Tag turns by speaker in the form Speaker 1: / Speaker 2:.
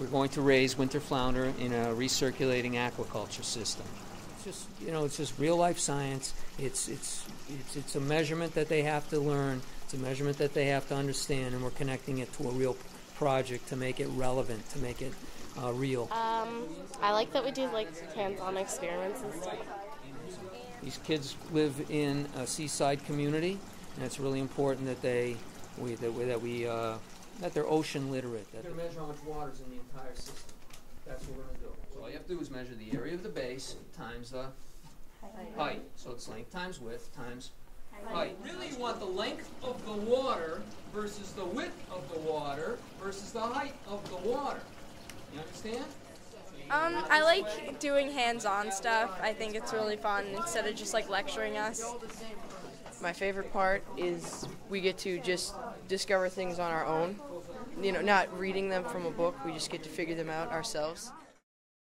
Speaker 1: we're going to raise winter flounder in a recirculating aquaculture system. It's just you know, it's just real life science. It's it's it's it's a measurement that they have to learn. It's a measurement that they have to understand, and we're connecting it to a real project to make it relevant, to make it uh, real.
Speaker 2: Um, I like that we do like hands-on experiments and stuff.
Speaker 1: These kids live in a seaside community, and it's really important that they we that we, that, we, uh, that they're ocean literate. That they measure how much water is in the entire system. That's what we're going to do. So all you have to do is measure the area of the base times the height. So it's length times width times height. Really, you want the length of the water versus the width of the water versus the height of the water. You understand?
Speaker 3: Um, I like doing hands-on stuff. I think it's really fun instead of just like lecturing us.
Speaker 4: My favorite part is we get to just discover things on our own. You know, not reading them from a book, we just get to figure them out ourselves.